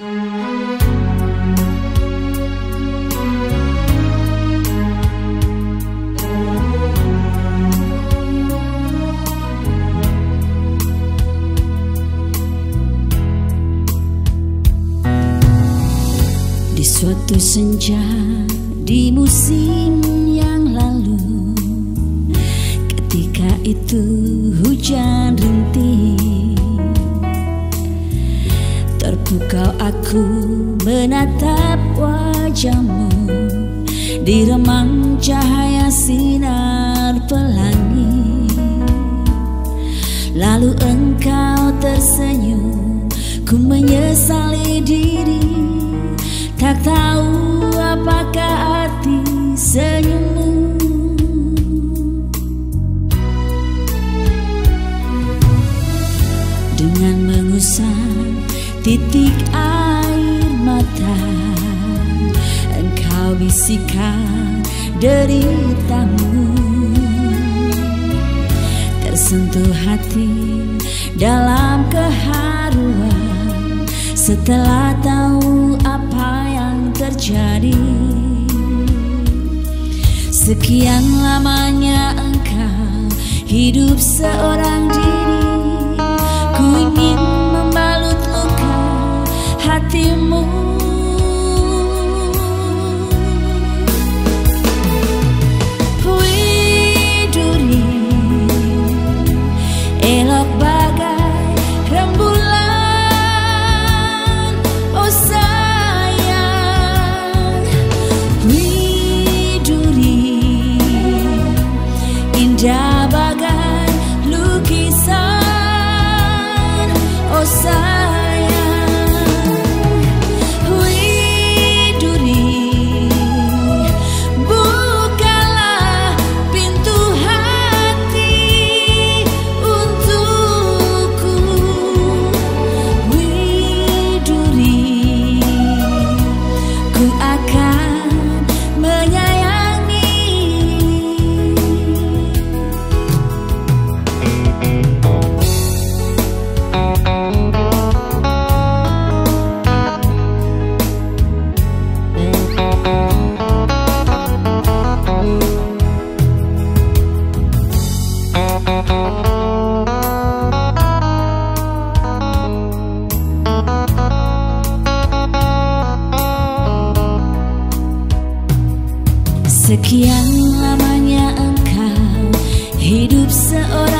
Di suatu senja di musim yang lalu Ketika itu hujan rintik Aku menatap wajahmu Di remang cahaya sinar pelangi. Lalu engkau tersenyum Ku menyesali diri. Tak tahu apakah arti senyummu. Dengan mengusap titik air Engkau bisikan deritamu. Tersentuh hati dalam keharuan. Setelah tahu apa terjadi Sekian lamanya engkau hidup seorang diri indah bagai lukisan. Oh Sekian lamanya engkau hidup seorang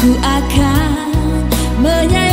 Ku akan menyanyi